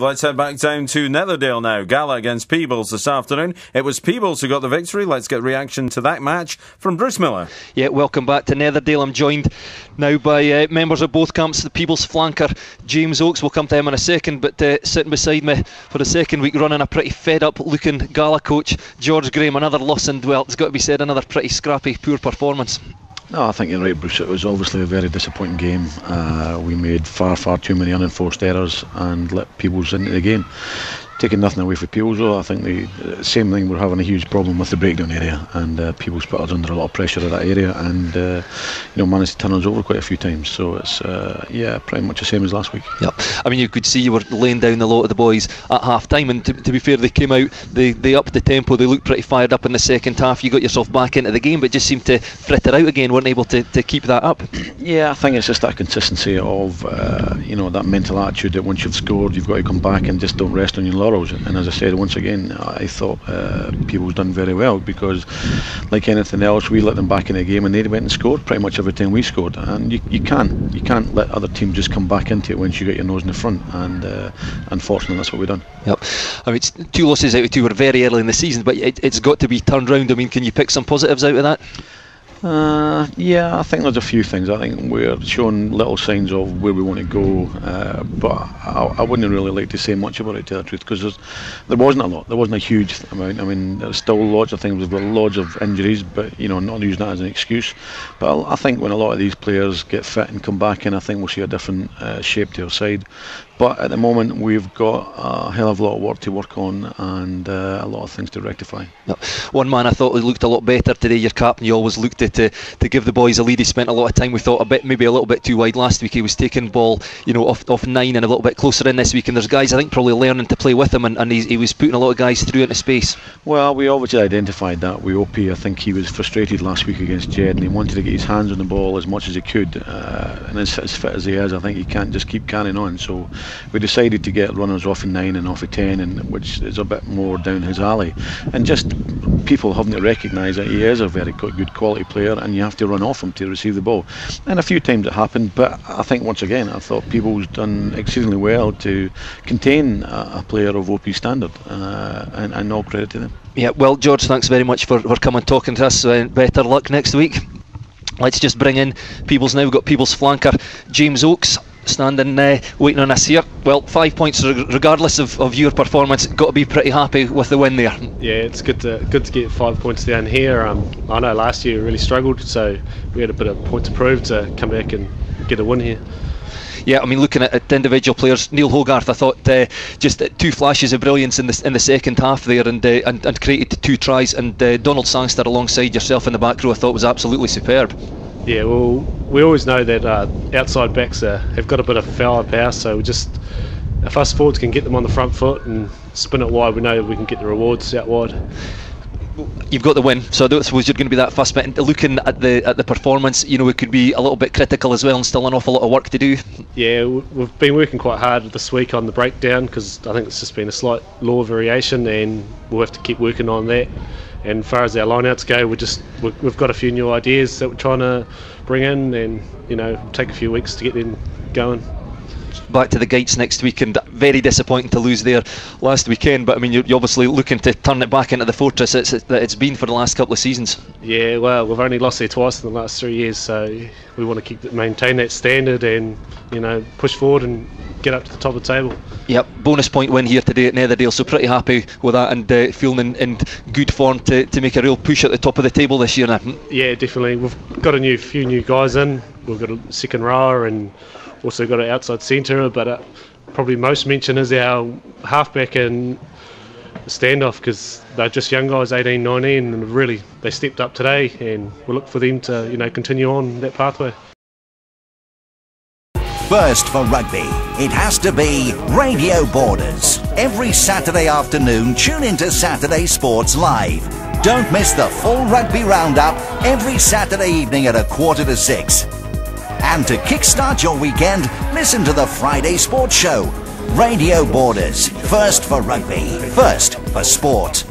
Let's head back down to Netherdale now. Gala against Peebles this afternoon. It was Peebles who got the victory. Let's get reaction to that match from Bruce Millar. Yeah, welcome back to Netherdale. I'm joined now by uh, members of both camps. The Peebles flanker, James Oakes. We'll come to him in a second. But uh, sitting beside me for the second week running, a pretty fed up looking Gala coach, George Graham. Another loss and, well, it's got to be said, another pretty scrappy, poor performance. No, I think you're right, Bruce. It was obviously a very disappointing game. Uh, we made far, far too many unenforced errors and let Peebles into the game taking nothing away from though, I think the uh, same thing we're having a huge problem with the breakdown area and uh, Peebles put us under a lot of pressure in that area and uh, you know managed to turn us over quite a few times. So it's uh, yeah pretty much the same as last week. Yep. I mean you could see you were laying down a lot of the boys at half time and to, to, be fair they came out they, they upped the tempo they looked pretty fired up in the second half. You got yourself back into the game but just seemed to fritter out again weren't able to, to keep that up. Yeah I think it's just that consistency of uh, you know that mental attitude that once you've scored you've got to come back and just don't rest on your laurels and as I said, once again, I thought uh, done very well because, like anything else, we let them back in the game and they went and scored pretty much every time we scored. And you, you can you can't let other teams just come back into it once you get your nose in the front. And uh, unfortunately, that's what we've done. Yep. I mean, it's two losses out of two were very early in the season, but it, it's got to be turned round. I mean, can you pick some positives out of that? Uh, yeah, I think there's a few things. I think we're showing little signs of where we want to go, uh, but I, I, wouldn't really like to say much about it, to the truth, because there wasn't a lot. There wasn't a huge amount. I mean, there's still lots of things. We've got lots of injuries, but you know, not using that as an excuse. But I think when a lot of these players get fit and come back in, I think we'll see a different uh, shape to our side. But at the moment, we've got a hell of a lot of work to work on and uh, a lot of things to rectify. One man I thought looked a lot better today, your captain. You always looked at to, to give the boys a lead. He spent a lot of time. We thought a bit, maybe a little bit too wide last week. He was taking ball, you know, off, off nine and a little bit closer in this week. And there's guys I think probably learning to play with him, and, and he was putting a lot of guys through into space. Well, we obviously identified that with OP. I think he was frustrated last week against Jed, and he wanted to get his hands on the ball as much as he could. Uh, and as, as fit as he is, I think he can't just keep carrying on. So we decided to get runners off in nine and off of ten, and which is a bit more down his alley. And just people haven't recognised that he is a very good quality player, and you have to run off him to receive the ball. And a few times it happened, but I think once again I thought Peebles done exceedingly well to contain a, a player of OP standard, uh, and, and all credit to them. Yeah, well, George, thanks very much for, for coming talking to us. Uh, better luck next week. Let's just bring in Peebles now. We've got Peebles flanker James Oakes standing uh, waiting on us here. Well, five points regardless of, of your performance. Got to be pretty happy with the win there. Yeah, it's good to good to get five points down here. Um, I know last year we really struggled, so we had a bit of point to prove to come back and get a win here. Yeah, I mean, looking at, at individual players, Neil Hogarth, I thought uh, just two flashes of brilliance in the in the second half there, and uh, and, and created two tries. And uh, Donald Sangster alongside yourself in the back row, I thought was absolutely superb. Yeah, well, we always know that uh, outside backs uh, have got a bit of firepower, so we just if us forwards can get them on the front foot and spin it wide, we know we can get the rewards out wide. You've got the win, so I suppose you're going to be that fussed. But looking at the at the performance, you know, it could be a little bit critical as well, and still an awful lot of work to do. Yeah, we've been working quite hard this week on the breakdown because I think it's just been a slight law variation, and we'll have to keep working on that. And as far as our lineouts go, we just we've got a few new ideas that we're trying to bring in, and you know, take a few weeks to get them going back to the gates next week, and very disappointing to lose there last weekend. But I mean, you're, you're obviously looking to turn it back into the fortress it's, that it's been for the last couple of seasons. Yeah, well, we've only lost there twice in the last three years, so we want to keep maintain that standard and you know push forward and get up to the top of the table. Yep, bonus point win here today at Netherdale, so pretty happy with that and uh, feeling in, in, good form to, to make a real push at the top of the table this year now. Yeah, definitely. We've got a new few new guys in. We've got a second rower and also got an outside centre, but uh, probably most mention is our halfback and standoff because they're just young guys, 18, 19, and really they stepped up today, and we look for them to you know continue on that pathway. First for rugby, it has to be Radio Borders. Every Saturday afternoon, tune into Saturday Sports Live. Don't miss the full rugby roundup every Saturday evening at a quarter to six. And to kickstart your weekend, listen to the Friday Sports Show. Radio Borders, first for rugby, first for sport.